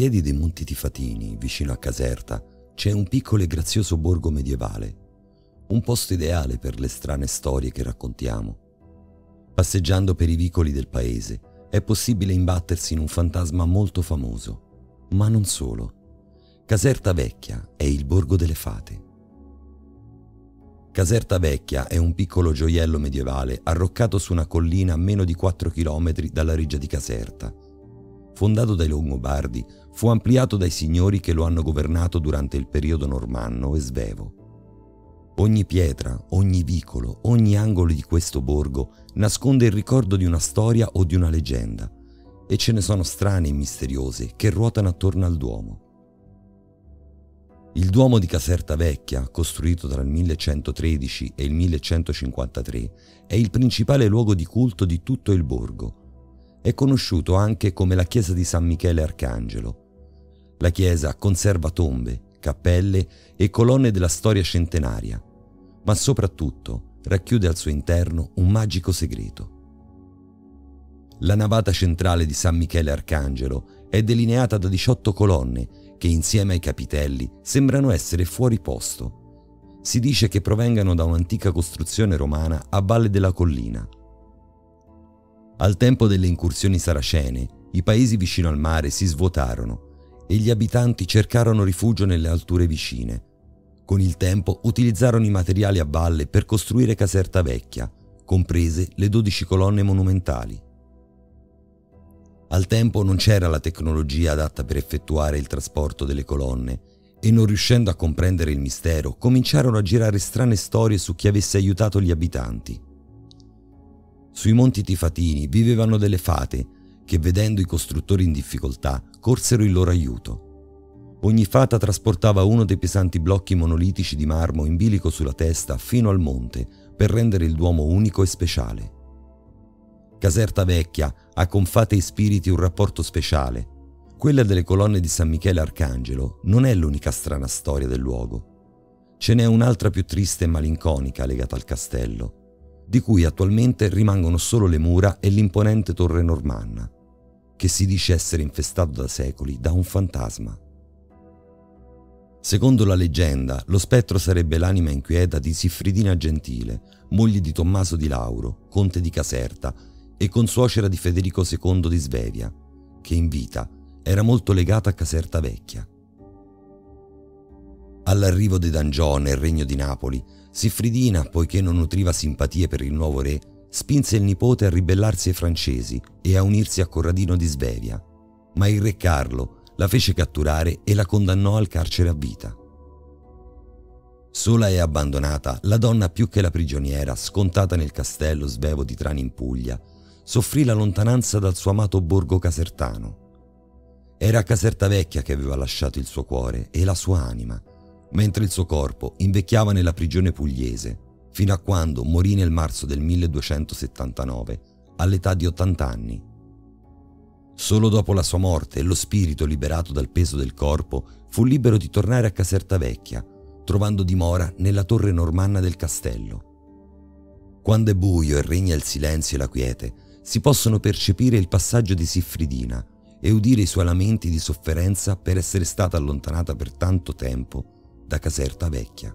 piedi dei Monti Tifatini, vicino a Caserta, c'è un piccolo e grazioso borgo medievale, un posto ideale per le strane storie che raccontiamo. Passeggiando per i vicoli del paese è possibile imbattersi in un fantasma molto famoso, ma non solo. Caserta Vecchia è il borgo delle fate. Caserta Vecchia è un piccolo gioiello medievale arroccato su una collina a meno di 4 km dalla rigia di Caserta. Fondato dai Longobardi, fu ampliato dai signori che lo hanno governato durante il periodo normanno e svevo. Ogni pietra, ogni vicolo, ogni angolo di questo borgo nasconde il ricordo di una storia o di una leggenda, e ce ne sono strane e misteriose che ruotano attorno al Duomo. Il Duomo di Caserta Vecchia, costruito tra il 1113 e il 1153, è il principale luogo di culto di tutto il borgo. È conosciuto anche come la chiesa di San Michele Arcangelo. La chiesa conserva tombe, cappelle e colonne della storia centenaria, ma soprattutto racchiude al suo interno un magico segreto. La navata centrale di San Michele Arcangelo è delineata da 18 colonne che insieme ai capitelli sembrano essere fuori posto. Si dice che provengano da un'antica costruzione romana a valle della collina. Al tempo delle incursioni saracene, i paesi vicino al mare si svuotarono e gli abitanti cercarono rifugio nelle alture vicine. Con il tempo utilizzarono i materiali a valle per costruire Caserta Vecchia, comprese le 12 colonne monumentali. Al tempo non c'era la tecnologia adatta per effettuare il trasporto delle colonne e non riuscendo a comprendere il mistero cominciarono a girare strane storie su chi avesse aiutato gli abitanti. Sui monti Tifatini vivevano delle fate che vedendo i costruttori in difficoltà corsero in loro aiuto. Ogni fata trasportava uno dei pesanti blocchi monolitici di marmo in bilico sulla testa fino al monte per rendere il Duomo unico e speciale. Caserta Vecchia ha con fate e spiriti un rapporto speciale. Quella delle colonne di San Michele Arcangelo non è l'unica strana storia del luogo. Ce n'è un'altra più triste e malinconica legata al castello, di cui attualmente rimangono solo le mura e l'imponente torre normanna, che si dice essere infestato da secoli da un fantasma. Secondo la leggenda, lo spettro sarebbe l'anima inquieta di Siffridina Gentile, moglie di Tommaso di Lauro, conte di Caserta, e consuocera di Federico II di Svevia, che in vita era molto legata a Caserta Vecchia. All'arrivo dei Dangiò nel regno di Napoli, Siffridina, poiché non nutriva simpatie per il nuovo re, spinse il nipote a ribellarsi ai francesi e a unirsi a Corradino di Svevia, ma il re Carlo la fece catturare e la condannò al carcere a vita. Sola e abbandonata, la donna più che la prigioniera, scontata nel castello svevo di Trani in Puglia, soffrì la lontananza dal suo amato borgo casertano. Era a Caserta Vecchia che aveva lasciato il suo cuore e la sua anima, mentre il suo corpo invecchiava nella prigione pugliese, fino a quando morì nel marzo del 1279, all'età di 80 anni. Solo dopo la sua morte, lo spirito, liberato dal peso del corpo, fu libero di tornare a Caserta Vecchia, trovando dimora nella torre normanna del castello. Quando è buio e regna il silenzio e la quiete, si possono percepire il passaggio di Siffridina e udire i suoi lamenti di sofferenza per essere stata allontanata per tanto tempo da Caserta Vecchia.